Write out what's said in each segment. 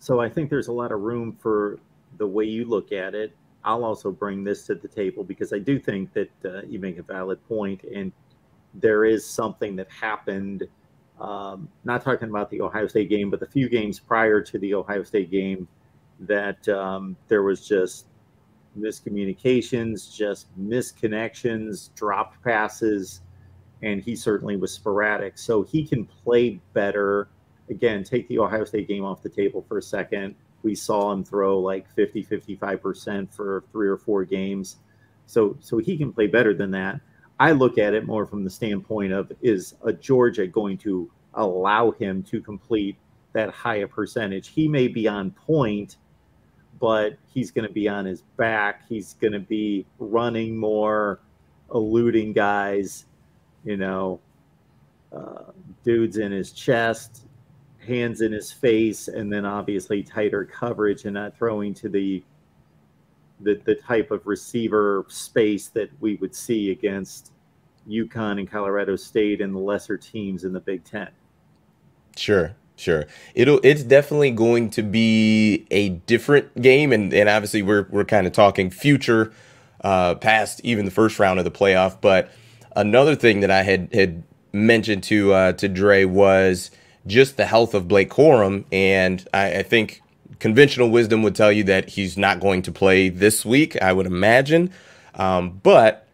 so I think there's a lot of room for the way you look at it. I'll also bring this to the table because I do think that uh, you make a valid point, and there is something that happened. Um, not talking about the Ohio State game, but the few games prior to the Ohio State game, that um, there was just miscommunications, just misconnections, dropped passes, and he certainly was sporadic. So he can play better. Again, take the Ohio State game off the table for a second. We saw him throw like 50, 55% for three or four games. So so he can play better than that. I look at it more from the standpoint of is a Georgia going to allow him to complete that high a percentage? He may be on point, but he's going to be on his back. He's going to be running more, eluding guys, you know, uh, dudes in his chest, hands in his face, and then obviously tighter coverage and not throwing to the the, the type of receiver space that we would see against UConn and Colorado State and the lesser teams in the Big Ten. Sure. Sure. It'll it's definitely going to be a different game and, and obviously we're we're kind of talking future uh past even the first round of the playoff. But another thing that I had had mentioned to uh to Dre was just the health of Blake Corum. And I, I think conventional wisdom would tell you that he's not going to play this week, I would imagine. Um, but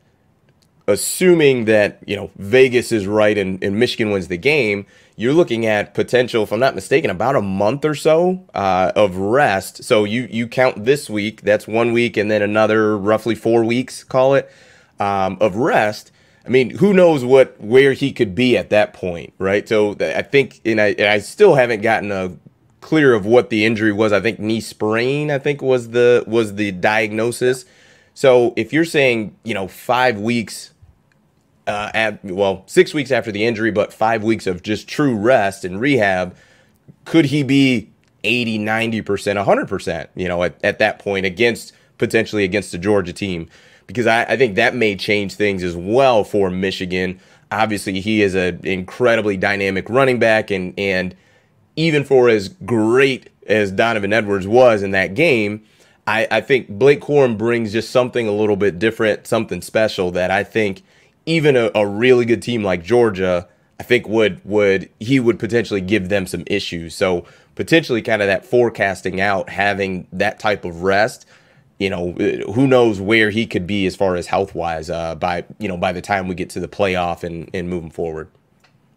assuming that, you know, Vegas is right and, and Michigan wins the game, you're looking at potential, if I'm not mistaken, about a month or so uh, of rest. So you you count this week, that's one week, and then another roughly four weeks, call it, um, of rest. I mean, who knows what where he could be at that point, right? So I think, and I, and I still haven't gotten a clear of what the injury was. I think knee sprain, I think was the was the diagnosis. So if you're saying, you know, five weeks uh, at, well, six weeks after the injury, but five weeks of just true rest and rehab, could he be 80, 90%, 100%, you know, at, at that point against potentially against the Georgia team? Because I, I think that may change things as well for Michigan. Obviously, he is an incredibly dynamic running back, and and even for as great as Donovan Edwards was in that game, I, I think Blake Corum brings just something a little bit different, something special that I think – even a, a really good team like Georgia, I think would would he would potentially give them some issues. So potentially kind of that forecasting out, having that type of rest. You know, who knows where he could be as far as health wise uh, by you know by the time we get to the playoff and and moving forward.